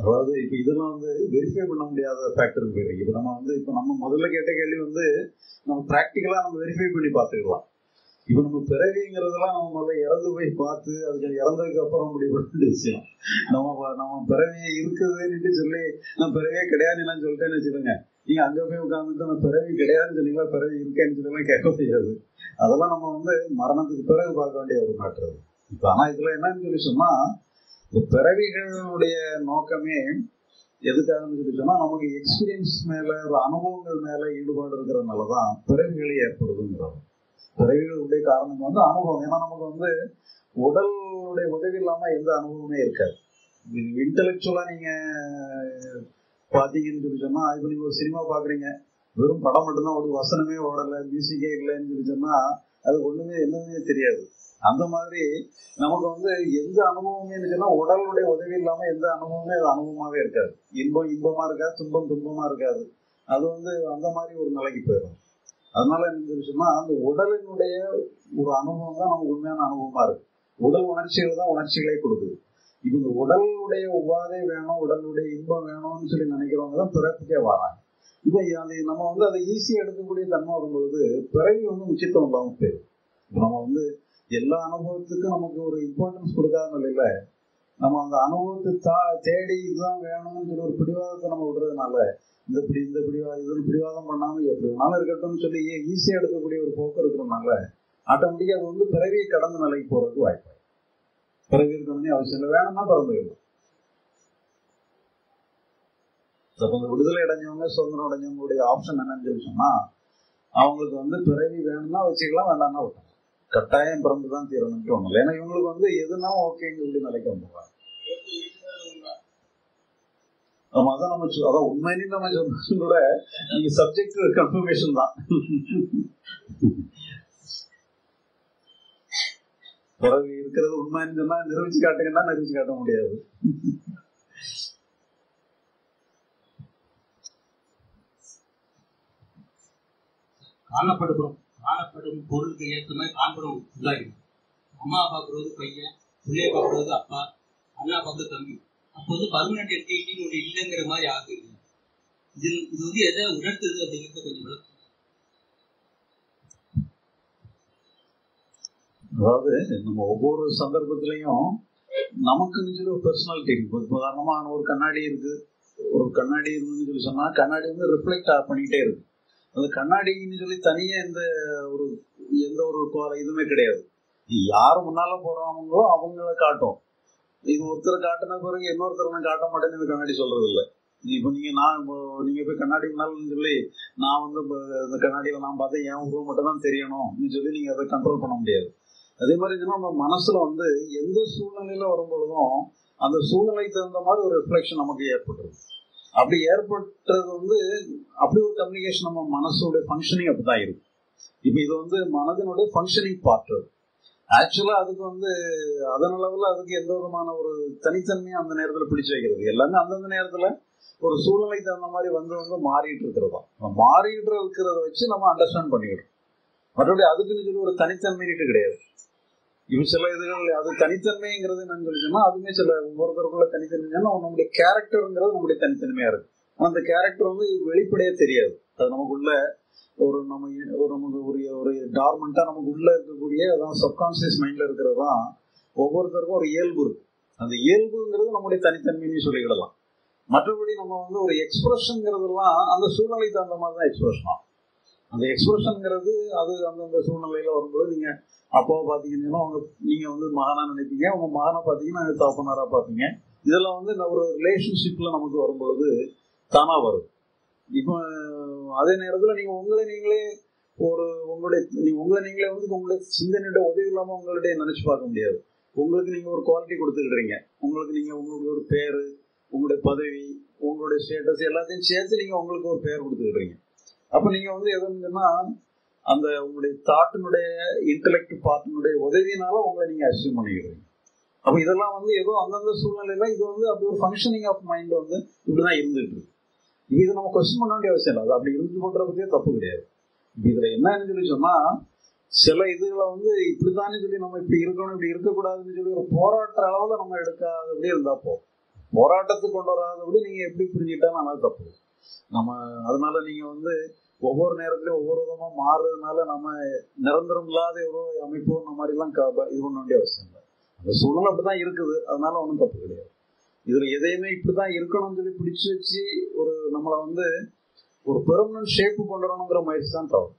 அதாவது இப்ப இதெல்லாம் வந்து வெரிஃபை பண்ண முடியாத ஃபேக்டர் போயிருக்கு இப்ப நம்ம வந்து இப்ப நம்ம முதல்ல கேட்ட கேள்வி வந்து நம்ம பிராக்டிக்கலா நம்ம வெரிஃபை பண்ணி பார்த்துக்கலாம். இப்ப நம்ம பிறவிங்கிறதெல்லாம் நம்ம முதல்ல இறந்து போய் பார்த்து அதுக்கு இறந்ததுக்கு அப்புறம் முடிவு பண்ண விஷயம். நம்ம நம்ம பிறவியை இருக்குதுன்னு சொல்லி நான் பிறவியே கிடையாதுன்னு சொல்லிட்டேன்னு வச்சுக்கோங்க. நீங்க அங்க போய் உட்காந்துட்டு நான் பிறவி கிடையாதுன்னு சொன்னீங்களா? பிறவி இருக்கேன்னு சொல்லி கேட்க முடியாது. அதெல்லாம் நம்ம வந்து மரணத்துக்கு பிறகு பார்க்க வேண்டிய ஒரு மேட்டர் இப்ப ஆனா இதுல என்னன்னு சொல்லி சொன்னா இந்த பிறவிகளுடைய நோக்கமே எதுக்காகன்னு சொல்லி நமக்கு எக்ஸ்பீரியன்ஸ் மேலே ஒரு அனுபவங்கள் மேலே ஈடுபாடு இருக்கிறதுனாலதான் பிறவிகள் ஏற்படுதுங்கிறது பிறவிகளுடைய காரணம் வந்து அனுபவம். ஏன்னா நமக்கு வந்து உடலுடைய உதவி இல்லாமல் எந்த அனுபவமே இருக்காது. நீங்கள் நீங்க நீங்கள் சொல்லி சொன்னா இப்போ நீங்கள் ஒரு சினிமா பார்க்குறீங்க வெறும் படம் மட்டும்தான் ஒரு வசனமே ஓடலை மியூசிக்கே இல்லைன்னு சொல்லி அது ஒண்ணுமே என்னன்னே தெரியாது. அந்த மாதிரி நமக்கு வந்து எந்த அனுபவமே சொன்னா உடலுடைய உதவி இல்லாம எந்த அனுபவமே அது அனுபவமாவே இருக்காது. இன்பம் இன்பமா இருக்காது துன்பம் துன்பமா இருக்காது. அது வந்து அந்த மாதிரி ஒரு நிலைக்கு போயிடும். அதனால என்ன சொன்னா அந்த உடலினுடைய ஒரு அனுபவம் தான் நமக்கு உண்மையான அனுபவமா இருக்கு. உடல் உணர்ச்சிகள் தான் உணர்ச்சிகளே கொடுக்குது. இப்ப இந்த உடலுடைய உபாதை வேணும் உடலுடைய இன்பம் வேணும்னு சொல்லி நினைக்கிறவங்க தான் பிறப்புக்கே வராங்க. இப்ப அது நம்ம வந்து அதை ஈஸியா எடுக்கக்கூடிய தன்மை வரும்பொழுது பிறவி வந்து முக்கியத்துவம் இல்லாமல் போயிடும் நம்ம வந்து எல்லா அனுபவத்துக்கும் நமக்கு ஒரு இம்பார்ட்டன்ஸ் கொடுக்காத இல்ல நம்ம அந்த அனுபவத்தை தா தேடி இதுதான் வேணும்னு சொல்லி ஒரு பிடிவாதத்தை நம்ம விடுறதுனால இந்த பிடி இந்த பிடிவாதம் இதுன்னு பிடிவாதம் பண்ணாம எப்படி வேணாலும் இருக்கட்டும்னு சொல்லி ஈஸியா எடுக்கக்கூடிய ஒரு போக்கு இருக்கிறதுனால ஆட்டோமேட்டிக்கா அது வந்து பிறவியை கடந்த நிலைக்கு போறதுக்கு வாய்ப்பு. பிறவி இருக்கணும்னு அவசியம் இல்லை. வேணும்னா பிறந்துக்கலாம். அப்போ விடுதலை அடைஞ்சவங்க சுதந்திரம் அடைஞ்சவங்களுடைய ஆப்ஷன் என்னன்னு சொல்லி சொன்னா அவங்களுக்கு வந்து பிறவி வேணும்னா வச்சுக்கலாம் வேண்டாம்னா விட்டலாம் கட்டாயம் பிறந்துதான் தீரணும்ட்டு ஒண்ணு ஏன்னா இவங்களுக்கு வந்து எதுனா ஓகேங்க சொல்லி நிலைக்கு வந்துடுறாங்க. அதான் நம்ம அதான் உண்மையிலேயே நம்ம சொன்னது கூட நீங்க சப்ஜெக்ட் கன்ஃபர்மேஷன் தான். பிறகு இருக்கிறது உண்மைன்னு சொன்னா நிரூபிச்சு காட்டுங்கன்னா நிரூபிச்சு காட்ட முடியாது. காணப்படுகிறோம். காணப்படும் பொருளுக்கு ஏற்ற மாதிரி காணப்படும் உள்ளாயிடும் அம்மா பார்க்கறது பையன் பிள்ளைய பார்க்கறது அப்பா அண்ணா பார்க்கறது தம்பி. அப்போ வந்து பர்மனெண்ட் என்டிட்டி ஒன்று இல்லைங்கிற மாதிரி ஆகுது இது இது வந்து எதை உணர்த்துது அப்படிங்கிறத கொஞ்சம் விளக்கம் அதாவது நம்ம ஒவ்வொரு சந்தர்ப்பத்திலையும் நமக்குன்னு சொல்லி ஒரு பர்சனாலிட்டி இருக்கு. உதாரணமா ஒரு கண்ணாடி இருக்கு. ஒரு கண்ணாடி இருந்துன்னு சொல்லி சொன்னா கண்ணாடி வந்து ரிஃப்ளெக்ட் பண்ணிக்கிட்டே இருக்கு. அந்த கண்ணாடின்னு சொல்லி தனியா எந்த ஒரு எந்த ஒரு இதுவுமே கிடையாது. யார் முன்னால போறாங்களோ அவங்கள காட்டும். இது ஒருத்தர் காட்டின பிறகு இன்னொருத்தர் காட்ட மாட்டேன்னு இந்த கண்ணாடி சொல்றது இல்லை இப்போ நீங்க நான் இப்போ நீங்க போய் கண்ணாடி முன்னாலும் சொல்லி நான் வந்து இந்த கண்ணாடியில நான் பார்த்தேன் என் உருவம் மட்டும் தான் தெரியணும் சொல்லி நீங்க அதை கண்ட்ரோல் பண்ண முடியாது. அதே மாதிரி நம்ம மனசுல வந்து எந்த சூழ்நிலையில வரும்பொழுதும் அந்த சூழ்நிலைக்கு தகுந்த மாதிரி ஒரு ரிஃப்ளெக்ஷன் நமக்கு ஏற்பட்டுருது அப்படி ஏற்பட்டது வந்து அப்படி ஒரு கம்யூனிகேஷன் நம்ம மனசோட ஃபங்க்ஷனிங் அப்படிதான் இருக்கும் இப்போ இது வந்து மனதினுடைய ஃபங்க்ஷனிங் பார்ட் ஆக்சுவலா அதுக்கு வந்து அதன் அளவுல அதுக்கு எந்த விதமான ஒரு தனித்தன்மையும் அந்த நேரத்தில் பிடிச்சு வைக்கிறது? எல்லாமே அந்தந்த நேரத்துல ஒரு சூழ்நிலைக்கு தகுந்த மாதிரி வந்து வந்து மாறிட்டு இருக்கிறதா? மாறிட்டு இருக்கிறத வச்சு நம்ம அண்டர்ஸ்டாண்ட் பண்ணிக்கிறோம் மற்றபடி அதுக்குன்னு சொல்லி ஒரு தனித்தன்மைட்டு கிடையாது. இவ சில இதுகள் அது தனித்தன்மைங்கிறது என்னன்னு சொல்லி சொன்னா அதுவுமே சில ஒவ்வொருத்தருக்குள்ள தனித்தன்மை. நம்முடைய கேரக்டருங்கிறது நம்முடைய தனித்தன்மையா இருக்கு. அந்த கேரக்டர் வந்து வெளிப்படையே தெரியாது. அது நமக்குள்ள ஒரு நம்ம ஒரு நமக்கு ஒரு ஒரு டார்மெண்டா நமக்கு உள்ள இருக்கக்கூடிய அதான் சப்கான்சியஸ் மைண்ட்ல இருக்கிறது தான் ஒவ்வொருத்தருக்கும் ஒரு இயல்பு இருக்கு. அந்த இயல்புங்கிறது நம்முடைய தனித்தன்மைன்னு சொல்லிக்கிடலாம். மற்றபடி நம்ம வந்து ஒரு எக்ஸ்பிரஷன்ங்கிறதுலாம் அந்த சூழ்நிலைக்கு தகுந்த மாதிரி தான் எக்ஸ்பிரஷன் ஆகும். அந்த எக்ஸ்பிரஷன்ங்கிறது அது அந்தந்த சூழ்நிலையில வரும்போது நீங்க அப்பாவை பாத்தீங்கன்னா அவங்க நீங்க வந்து மகனா நினைப்பீங்க. உங்க மகனை பாத்தீங்கன்னா தகப்பனாரா பாப்பீங்க. இதெல்லாம் வந்து ஒரு ரிலேஷன்ஷிப்ல நமக்கு வரும்பொழுது தானா வரும். இப்போ அதே நேரத்துல நீங்க உங்களை நீங்களே ஒரு உங்களுடைய நீங்கள் உங்களை நீங்களே வந்து உங்களுடைய சிந்தனையோட உதவி இல்லாம உங்களுடைய நினைச்சு பார்க்க முடியாது. உங்களுக்கு நீங்க ஒரு குவாலிட்டி கொடுத்துக்கிடுறீங்க உங்களுக்கு நீங்க உங்களுடைய ஒரு பேரு உங்களுடைய பதவி உங்களுடைய ஸ்டேட்டஸ் எல்லாத்தையும் சேர்த்து நீங்க உங்களுக்கு ஒரு பேர் கொடுத்துக்கிறீங்க அப்ப நீங்க வந்து எதுன்னா அந்த உங்களுடைய தாட்டினுடைய இன்டலெக்ட் பார்ட்டினுடைய உதவியினால உங்களை நீங்க அச்சீவ் பண்ணிக்கிறீங்க. அப்ப இதெல்லாம் வந்து ஏதோ அந்தந்த சூழ்நிலையில இது வந்து அப்படி ஒரு ஃபங்க்ஷனிங் ஆஃப் மைண்ட் வந்து இப்படிதான் இருந்துட்டு இருக்கு. இது நம்ம கொஸ்டின் பண்ண வேண்டிய அவசியம் இல்லை. அது அப்படி இருந்து பண்ற பத்தியே தப்பு கிடையாது. இதுல என்னன்னு சொல்லி சொன்னா சில இதுகளை வந்து இப்படித்தானே சொல்லி நம்ம இப்படி இருக்கணும் இப்படி இருக்கக்கூடாதுன்னு சொல்லி ஒரு போராட்ட அளவுல நம்ம எடுக்காதபடி இருந்தா போதும். போராட்டத்துக்கு கொண்டு வராதபடி நீங்க எப்படி புரிஞ்சுக்கிட்டாலும் நல்லா தப்பு. நம்ம அதனால நீங்க வந்து ஒவ்வொரு நேரத்திலயும் ஒவ்வொரு விதமா மாறுறதுனால நம்ம நிரந்தரம் இல்லாத ஒரு அமைப்பு இந்த மாதிரி எல்லாம் இது பண்ண வேண்டிய அவசியம் இல்லை. அந்த சூழ்நிலை அப்படிதான் இருக்குது. அதனால ஒன்றும் தப்பு கிடையாது. இதுல எதையுமே இப்படிதான் இருக்கணும்னு சொல்லி பிடிச்சு வச்சு ஒரு நம்மளை வந்து ஒரு பெர்மனன்ட் ஷேப்பு கொண்டு வரணுங்கிற முயற்சி தான் தவறு.